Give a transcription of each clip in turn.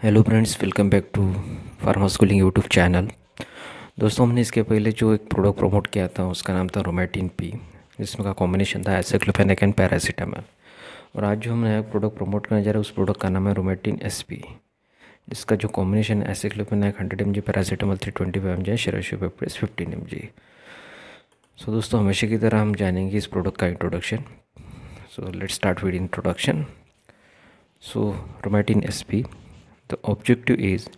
Hello friends welcome back to pharma schooling YouTube channel दोस्तों, हमने इसके पहले जो एक प्रोडक्ट प्रमोट किया था, उसका नाम था रोमेटिन पी जिसमें का कॉम्बिनेशन था एसेक्लोफेनेक एंड पैरासीटामल और आज जो हम नया प्रोडक्ट प्रमोट करने जा रहे हैं, उस प्रोडक्ट का नाम है रोमेटिन एस पी जिसका जो कॉम्बिनेशन है aceclofenac hundred M G paracetamol three twenty five M G serratiopeptidase fifteen M G so दोस्तों, हमेशा की तरह हम जानेंगे इस प्रोडक्ट का introduction so let start with introduction so Rometin S P the objective is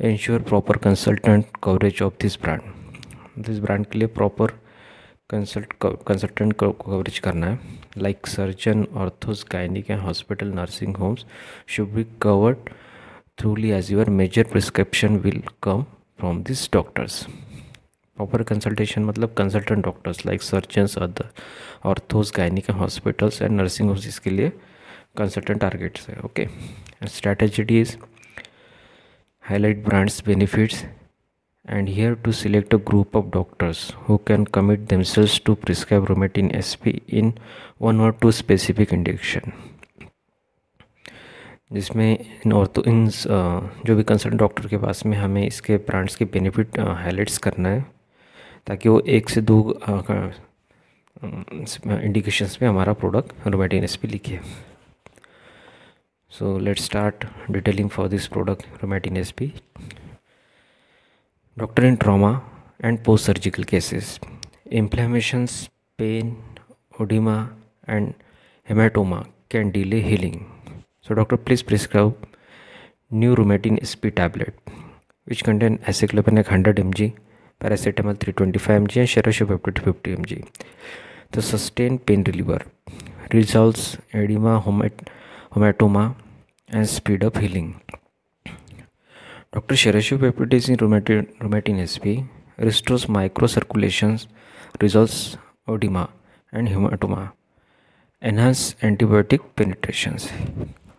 ensure proper consultant coverage of this brand. This brand के लिए proper कंसल्ट कंसल्टेंट कवरेज करना है। Like surgeon orthos gynaec and hospital nursing homes should be covered thoroughly as your major prescription will come from this doctors proper consultation मतलब consultant doctors like surgeons other orthos gynaec and hospitals and nursing homes इसके लिए consultant targets है okay strategy is highlight brands benefits and here to select a group of doctors who can commit themselves to prescribe Romatin SP in one or two specific indication जिसमें इन और तो इन जो भी कंसल्टेंट डॉक्टर के पास में हमें इसके ब्रांड्स के बेनिफिट हाईलाइट्स करना है ताकि वो एक से दो इंडिकेशंस में हमारा प्रोडक्ट रोमेटिन एस पी लिखे so let's start detailing for this product Romatin SP doctor in trauma and post surgical cases. Inflammations pain edema and hematoma can delay healing. So doctor please prescribe new Romatin SP tablet which contain aceclofenac 100 mg paracetamol 325 mg and serosopeptide 50 mg. The sustained pain reliever resolves edema hematoma and speed up healing. Dr. Sherashu peptidase rheumatin, rheumatin SP restores microcirculations, resolves edema and hematoma, enhance antibiotic penetrations.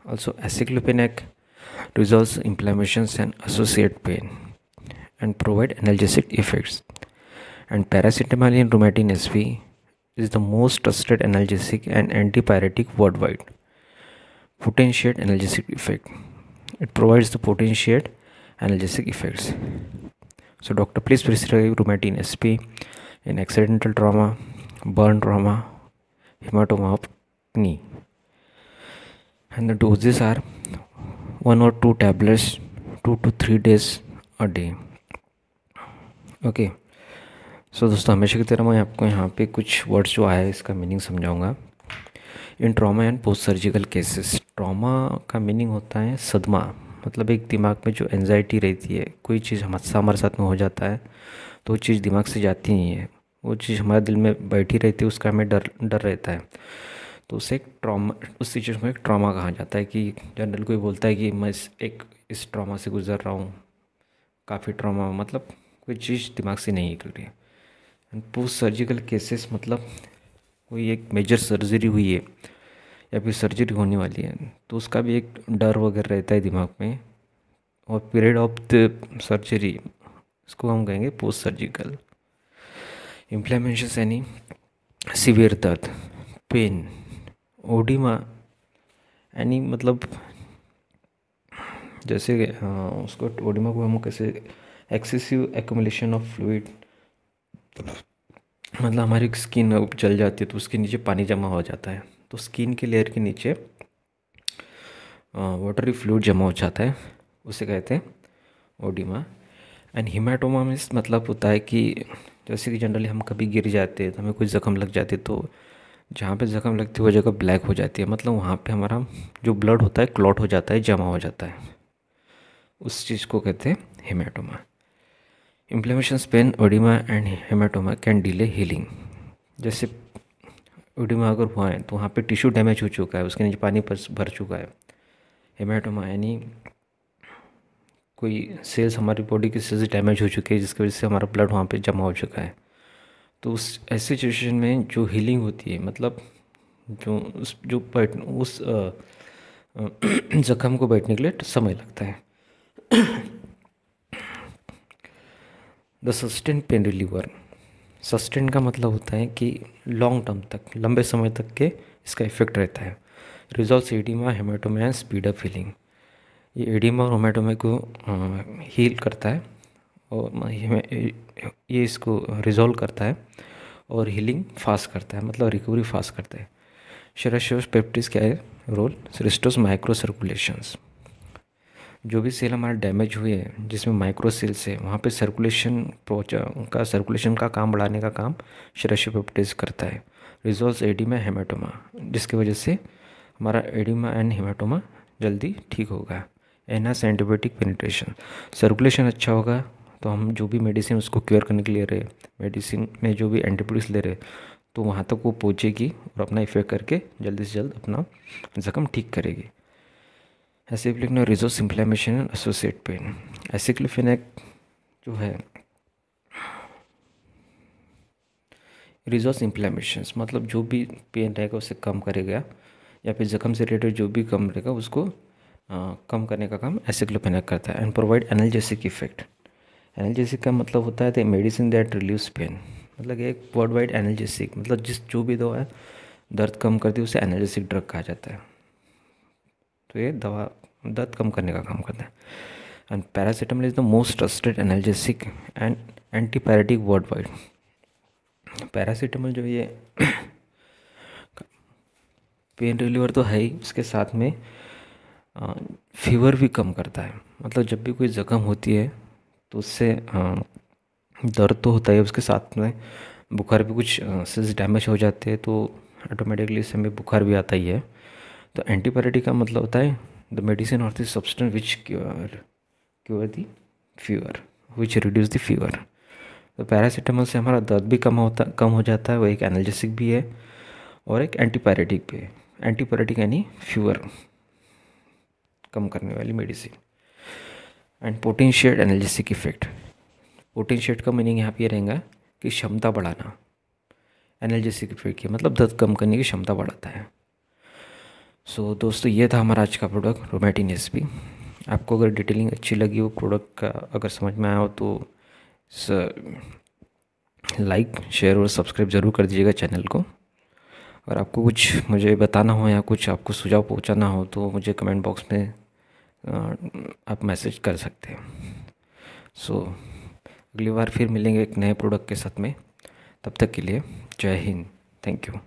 Also, aceclofenac resolves inflammations and associated pain and provide analgesic effects. And paracetamol in rheumatin SP is the most trusted analgesic and antipyretic worldwide potentiate analgesic effect it provides the potentiate analgesic effects so doctor please prescribe Romatin SP in accidental trauma burn trauma hematoma of knee and the doses are one or two tablets two to three days a day okay so दोस्तों हमेशा की तरह मैं आपको यहाँ पे कुछ words जो आया है इसका मीनिंग समझाऊँगा in trauma and post surgical cases trauma का मीनिंग होता है सदमा। मतलब एक दिमाग में जो एनजाइटी रहती है, कोई चीज़ हादसा हमारे साथ में हो जाता है तो वो चीज़ दिमाग से जाती नहीं है। वो चीज़ हमारे दिल में बैठी रहती है, उसका हमें डर डर रहता है। तो उसे एक ट्रॉमा, उस सिचुएशन को एक ट्रॉमा कहा जाता है कि जनरल कोई बोलता है कि मैं इस, एक, इस ट्रॉमा से गुजर रहा हूँ। काफ़ी ट्रॉमा मतलब कोई चीज़ दिमाग से नहीं निकल रही है। पोस्ट सर्जिकल केसेस मतलब कोई एक मेजर सर्जरी हुई है। या फिर सर्जरी होने वाली है तो उसका भी एक डर वगैरह रहता है दिमाग में। और पीरियड ऑफ़ द सर्जरी इसको हम कहेंगे पोस्ट सर्जिकल इम्प्लीमेंशन यानी सीवियर दर्द पेन ओडिमा, यानी मतलब जैसे उसको ओडिमा को हम कैसे एक्सेसिव एक्यूमुलेशन ऑफ़ फ्लूड मतलब हमारी स्किन जल जाती है तो उसके नीचे पानी जमा हो जाता है। तो स्किन के लेयर के नीचे वाटरी फ्लूड जमा हो जाता है, उसे कहते हैं ओडिमा। एंड हिमाटोमा में मतलब होता है कि जैसे कि जनरली हम कभी गिर जाते हैं तो हमें कुछ ज़ख्म लग जाते तो जहाँ पे ज़ख्म लगती है, वो जगह ब्लैक हो जाती है। मतलब वहाँ पे हमारा जो ब्लड होता है क्लॉट हो जाता है, जमा हो जाता है। उस चीज़ को कहते हैं haematoma inflammation pain oedema and haematoma can delay healing जैसे ओडिमा अगर हुआ है तो वहाँ पे टिश्यू डैमेज हो चुका है, उसके नीचे पानी भर चुका है। हेमाटोमा, यानी कोई सेल्स हमारी बॉडी की सेल्स डैमेज हो चुकी है, जिसकी वजह से हमारा ब्लड वहाँ पे जमा हो चुका है। तो उस, ऐसी सिचुएशन में जो हीलिंग होती है मतलब जो उस, जो बैठ, उस ज़ख्म को बैठने के लिए समय लगता है। The sustain pain reliever sustain का मतलब होता है कि लॉन्ग टर्म तक, लंबे समय तक के इसका इफ़ेक्ट रहता है। Resolve oedema haematoma and speed up healing ये एडिमा और रोमेटोमा को हील करता है और ये इसको रिजॉल्व करता है और हीलिंग फास्ट करता है मतलब रिकवरी फास्ट करता है। शराशोस पेप्टिस क्या है रोल रिस्टोस माइक्रो सर्कुलेशंस जो भी सेल हमारे डैमेज हुए हैं, जिसमें माइक्रो सेल्स है, वहाँ पे सर्कुलेशन पहुँचा का सर्कुलेशन का काम बढ़ाने का काम शराशोपेप्टिस करता है। रिजोल्व एडिमा हेमाटोमा जिसकी वजह से हमारा एडिमा एंड हेमाटोमा जल्दी ठीक होगा। एनहांस एंटीबायोटिक पेनिट्रेशन सर्कुलेशन अच्छा होगा तो हम जो भी मेडिसिन उसको क्योर करने के लिए रहे मेडिसिन में जो भी एंटीबायोटिक्स ले रहे तो वहाँ तक वो पहुँचेगी और अपना इफ़ेक्ट करके जल्दी से जल्द अपना ज़ख्म ठीक करेगी। लिखना reduce inflammation and associate pain. Aceclofenac जो है रिजोस इन्फ्लेमेशन मतलब जो भी पेन रहेगा उसे कम करेगा या फिर जख्म से रिलेटेड जो भी कम रहेगा उसको आ, कम करने का काम एसिक्लोफेनेक करता है। And provide analgesic effect analgesic का मतलब होता है the medicine that relieves pain मतलब एक वर्ल्ड वाइड एनर्जेसिक मतलब जिस जो भी दवा है दर्द कम करती है उसे एनर्जेसिक ड्रग कहा जाता है। तो ये दवा, दर्द कम करने का काम करता है। And paracetamol is the most trusted analgesic and antipyretic worldwide paracetamol जो ये पेन रिलीवर तो है ही, उसके साथ में फीवर भी कम करता है। मतलब जब भी कोई ज़ख्म होती है तो उससे दर्द तो होता है उसके साथ में बुखार भी कुछ सेल्स डैमेज हो जाते हैं तो ऑटोमेटिकली इससे हमें बुखार भी आता ही है। तो एंटीबायोटिक का मतलब होता है द मेडिसिन और the substance which cure cure the fever which reduce the fever तो पैरासीटामोल से हमारा दर्द भी कम होता, कम हो जाता है, वो एक एनर्जेसिक भी है और एक एंटीपायरेटिक भी है। एंटीपायरेटिक यानी फीवर कम करने वाली medicine and potential analgesic effect potentiate का मीनिंग यहाँ पे रहेगा कि क्षमता बढ़ाना। एनर्जेसिक इफ़ेक्ट की मतलब दर्द कम करने की क्षमता बढ़ाता है। सो so, दोस्तों ये था हमारा आज का प्रोडक्ट रोमेटिन एस आपको अगर डिटेलिंग अच्छी लगी हो प्रोडक्ट का अगर समझ में आया हो तो लाइक शेयर और सब्सक्राइब ज़रूर कर दीजिएगा चैनल को। अगर आपको कुछ मुझे बताना हो या कुछ आपको सुझाव पहुंचाना हो तो मुझे कमेंट बॉक्स में आप मैसेज कर सकते हैं। सो so, अगली बार फिर मिलेंगे एक नए प्रोडक्ट के साथ में। तब तक के लिए जय हिंद। Thank you